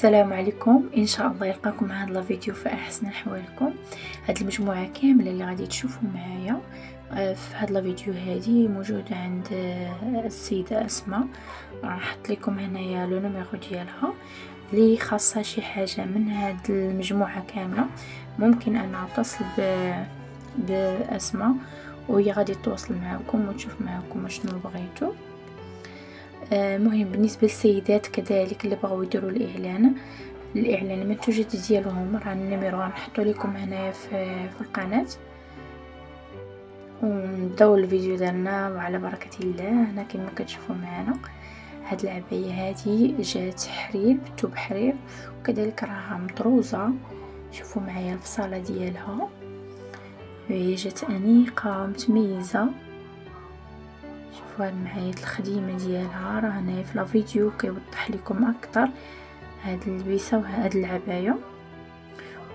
السلام عليكم. إن شاء الله يلقاكم هذا الفيديو في أحسن أحوالكم. هاد المجموعة كاملة اللي غادي تشوفوا معايا آه، في هذا الفيديو هذه موجودة عند آه، السيدة أسماء. راح لكم هنايا لو نيميرو ديالها. اللي خاصها شي حاجة من هاد المجموعة كاملة ممكن أن أتصل بأسماء وهي غادي تواصل معكم وتشوف معكم شنو بغيتو. مهم بالنسبة للسيدات كذلك اللي بغاو يديروا الإعلان. الإعلان المنتوجات ديالهم راه النيميرو غنحطو لكم هنا في, في القناة. ونبداو الفيديو ديالنا وعلى بركة الله. هنا كما كتشوفوا معنا هاد العباية هذه جات حرير بالثوب حرير وكذلك راها مطروزة. شوفوا معايا الفصالة ديالها. هي جات أنيقة متميزة. شوفوا معايا الخديمة ديالها راه هنايا في الفيديو كيوضح لكم أكثر هاد اللبسه وهاد العباية.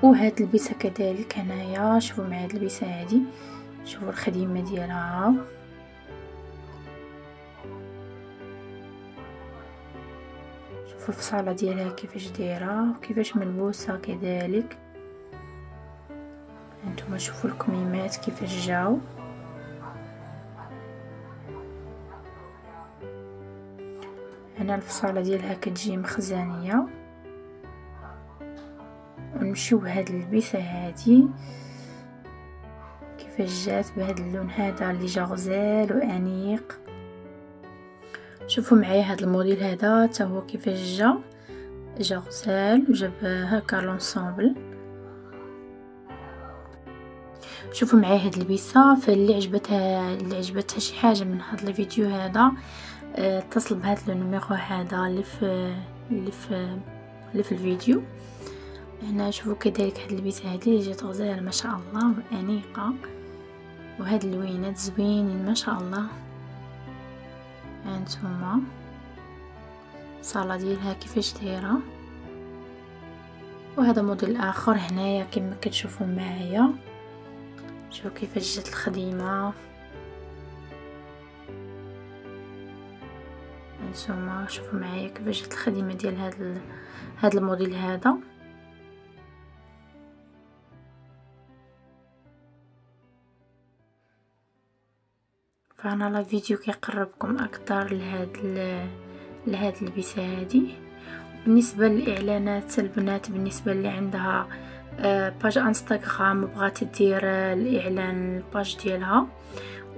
وهاد البسه كذلك هنايا شوفوا معايا اللبسه هادي. شوفوا الخديمة ديالها. شوفوا الفصالة ديالها كيفاش دايرة وكيفاش ملبوسة كذلك. أنتم شوفوا الكميمات كيفاش جاو. هنا الفصاله ديالها كتجي مخزانيه ونمشيو هاد ال pièce هادي. كيفاش جات؟ بهذا اللون هذا اللي جا غزال وأنيق. شوفوا معايا هاد الموديل هذا حتى هو كيفاش جا. جا غزال وجاب هكا l'ensemble شوفوا معايا هاد ال pièce فاللي عجبتها اللي عجبتها شي حاجة من هاد الفيديو هذا. اتصل بهذا ال numéro هذا اللي في اللي في اللي في الفيديو. هنا شوفوا كذلك هاد ال pièce هذه جات غزاله ما شاء الله وانيقه وهاد اللوينات زوينين ما شاء الله. هانتوما. الفصاله ديالها كيفاش دايرة. وهذا موديل آخر هنايا كما كتشوفوا معايا. شوفوا كيفاش جات الخديمة. هانتوما شوفوا معايا كيفاش جات الخديمه ديال هذا هذا الموديل هذا. فأنا la vidéo كيقربكم أكثر لهاد لهاد ال pièce هادي. بالنسبة للإعلانات البنات بالنسبة اللي عندها page آه، انستغرام وبغات دير الإعلان ال page ديالها.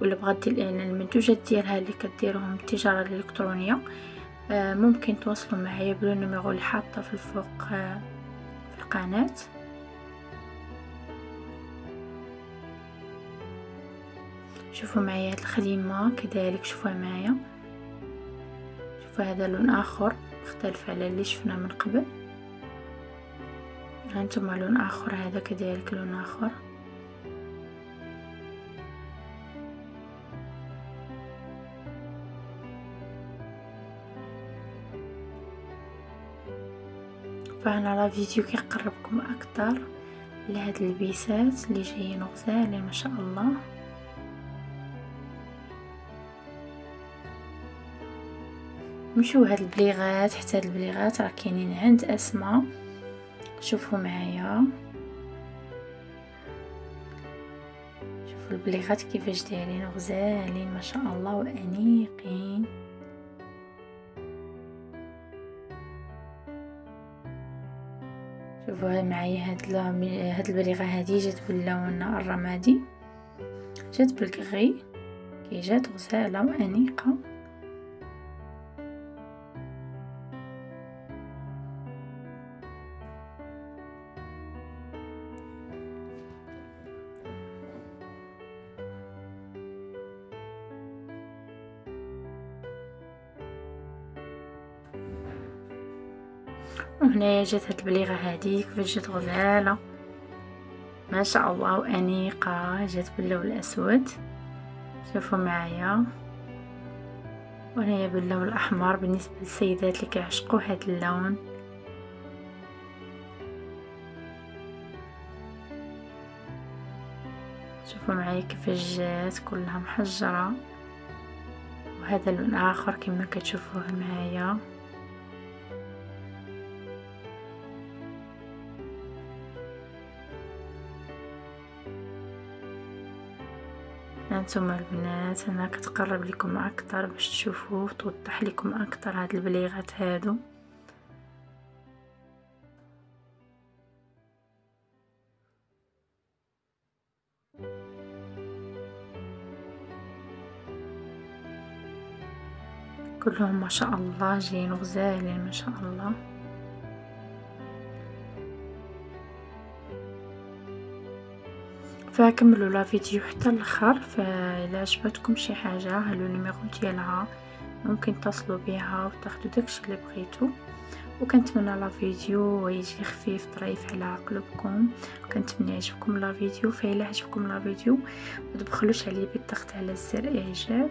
ولا بغات دير الاعلان المنتوجات ديالها اللي كديرهم التجارة الإلكترونية آه، ممكن تواصلوا معايا ب le numéro اللي حاطة في الفوق آه، في القناة. شوفوا معايا هاد الخديمة كذلك شوفوا معايا. شوفوا هذا لون آخر مختلف على اللي شفنا من قبل. هانتوما لون آخر هذا كذلك لون آخر. فهنا لا فيديو كيقربكم أكثر لهاد البيسات اللي جايين غزالين ما شاء الله. نمشيو هاد البليغات حتى هاد البليغات راه كاينين عند أسماء. شوفوا معايا. شوفوا البليغات كيفاش دايرين غزالين ما شاء الله وأنيقين. شوفوا معايا هاد هاد البليغة هادي جات باللون الرمادي. جات بالكغي. كي جات غزاله وانيقه وهنايا جات هاد البليغة هادي كيفاش جات غزالة. ما شاء الله وانيقه جات باللون الأسود. شوفوا معايا. وهنايا باللون الأحمر بالنسبة للسيدات اللي كيعشقوا هاد اللون. شوفوا معايا كيفاش جات كلها محجرة. وهذا لون آخر كما كتشوفوه معايا. هانتوما البنات أنا كتقرب لكم أكثر باش تشوفوا توضح لكم أكثر هاد البليغات هادو. كلهم ما شاء الله جايين غزالين ما شاء الله. فكملوا la vidéo حتى الآخر فإذا عجبتكم شي حاجة ها le numéro ديالها ممكن تصلوا بها وتاخذوا داكشي اللي بغيتو. وكنتمنى la vidéo يجي خفيف ظريف على قلوبكم وكنتمنى يعجبكم la vidéo فإلا عجبكم la vidéo ما تبخلوش عليه بالضغط على زر إعجاب.